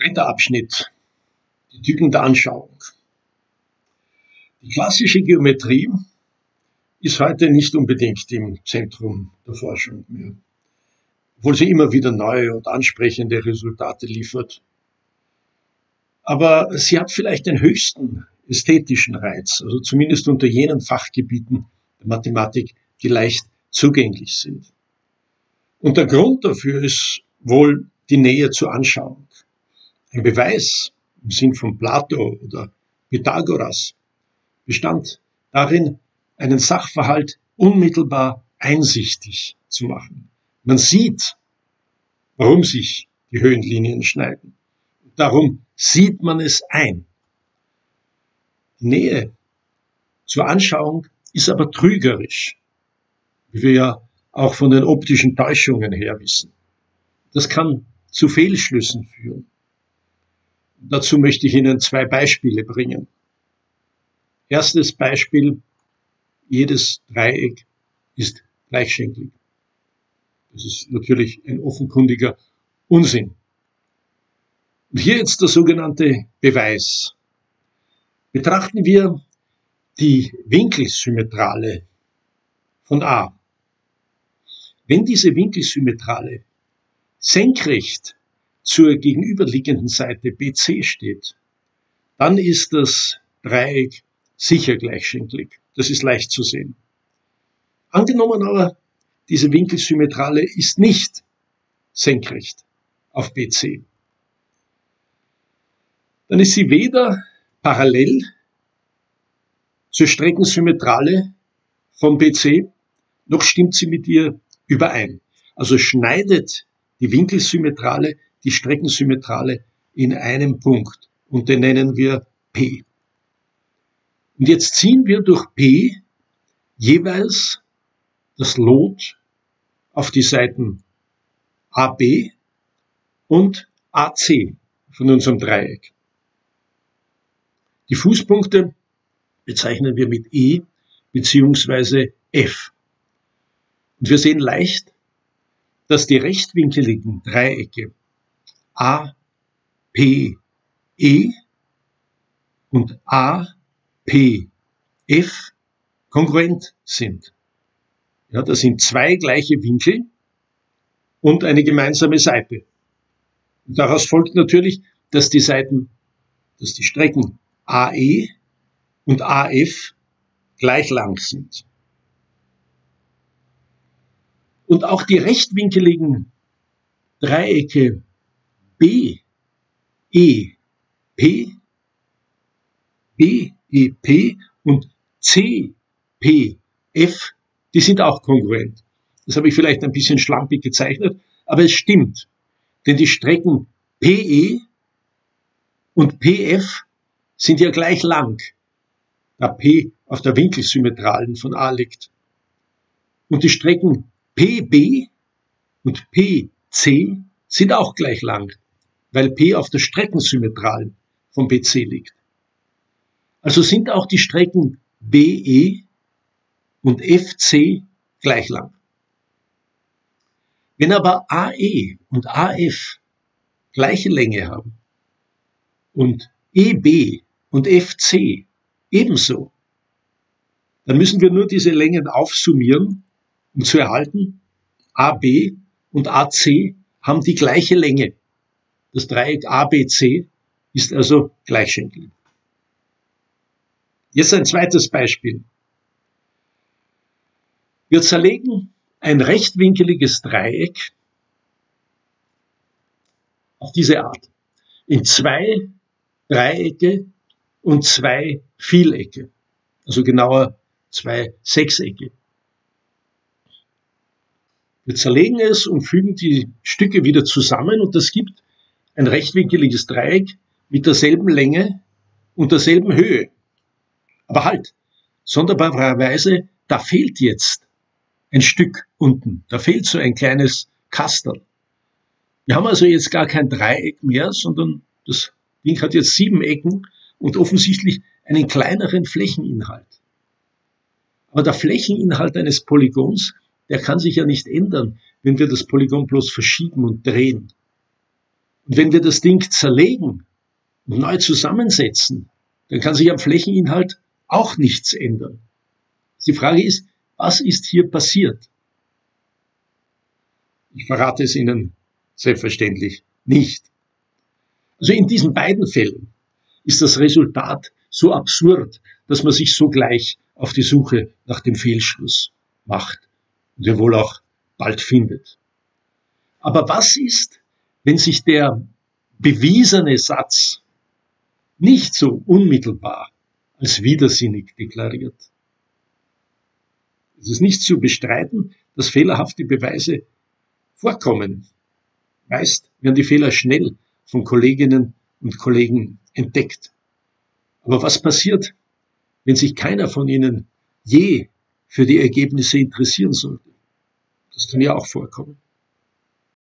Dritter Abschnitt. Die Typen der Anschauung. Die klassische Geometrie ist heute nicht unbedingt im Zentrum der Forschung mehr, obwohl sie immer wieder neue und ansprechende Resultate liefert. Aber sie hat vielleicht den höchsten ästhetischen Reiz, also zumindest unter jenen Fachgebieten der Mathematik, die leicht zugänglich sind. Und der Grund dafür ist wohl die Nähe zur Anschauung. Ein Beweis im Sinn von Plato oder Pythagoras bestand darin, einen Sachverhalt unmittelbar einsichtig zu machen. Man sieht, warum sich die Höhenlinien schneiden. Darum sieht man es ein. Die Nähe zur Anschauung ist aber trügerisch, wie wir ja auch von den optischen Täuschungen her wissen. Das kann zu Fehlschlüssen führen. Dazu möchte ich Ihnen zwei Beispiele bringen. Erstes Beispiel, jedes Dreieck ist gleichschenklig. Das ist natürlich ein offenkundiger Unsinn. Und hier jetzt der sogenannte Beweis. Betrachten wir die Winkelsymmetrale von A. Wenn diese Winkelsymmetrale senkrecht zur gegenüberliegenden Seite BC steht, dann ist das Dreieck sicher gleichschenklig. Das ist leicht zu sehen. Angenommen aber, diese Winkelsymmetrale ist nicht senkrecht auf BC. Dann ist sie weder parallel zur Streckensymmetrale von BC, noch stimmt sie mit ihr überein. Also schneidet die Winkelsymmetrale die Streckensymmetrale in einem Punkt und den nennen wir P. Und jetzt ziehen wir durch P jeweils das Lot auf die Seiten AB und AC von unserem Dreieck. Die Fußpunkte bezeichnen wir mit E beziehungsweise F. Und wir sehen leicht, dass die rechtwinkeligen Dreiecke A, P, E und A, P, F kongruent sind. Ja, das sind zwei gleiche Winkel und eine gemeinsame Seite. Und daraus folgt natürlich, dass die Seiten, dass die Strecken AE und AF gleich lang sind. Und auch die rechtwinkeligen Dreiecke B, E, P, B, E, P und C, P, F, die sind auch kongruent. Das habe ich vielleicht ein bisschen schlampig gezeichnet, aber es stimmt. Denn die Strecken PE und PF sind ja gleich lang, da P auf der Winkelsymmetralen von A liegt. Und die Strecken PB und PC sind auch gleich lang, weil P auf der Streckensymmetralen vom BC liegt. Also sind auch die Strecken BE und FC gleich lang. Wenn aber AE und AF gleiche Länge haben und EB und FC ebenso, dann müssen wir nur diese Längen aufsummieren, um zu erhalten, AB und AC haben die gleiche Länge. Das Dreieck ABC ist also gleichschenkelig. Jetzt ein zweites Beispiel. Wir zerlegen ein rechtwinkeliges Dreieck auf diese Art in zwei Dreiecke und zwei Vielecke, also genauer zwei Sechsecke. Wir zerlegen es und fügen die Stücke wieder zusammen und das gibt ein rechtwinkeliges Dreieck mit derselben Länge und derselben Höhe. Aber halt, sonderbarerweise, da fehlt jetzt ein Stück unten. Da fehlt so ein kleines Kastel. Wir haben also jetzt gar kein Dreieck mehr, sondern das Ding hat jetzt sieben Ecken und offensichtlich einen kleineren Flächeninhalt. Aber der Flächeninhalt eines Polygons, der kann sich ja nicht ändern, wenn wir das Polygon bloß verschieben und drehen. Und wenn wir das Ding zerlegen und neu zusammensetzen, dann kann sich am Flächeninhalt auch nichts ändern. Die Frage ist, was ist hier passiert? Ich verrate es Ihnen selbstverständlich nicht. Also in diesen beiden Fällen ist das Resultat so absurd, dass man sich sogleich auf die Suche nach dem Fehlschluss macht und den wohl auch bald findet. Aber was ist, wenn sich der bewiesene Satz nicht so unmittelbar als widersinnig deklariert? Es ist nicht zu bestreiten, dass fehlerhafte Beweise vorkommen. Meist werden die Fehler schnell von Kolleginnen und Kollegen entdeckt. Aber was passiert, wenn sich keiner von ihnen je für die Ergebnisse interessieren sollte? Das kann ja auch vorkommen.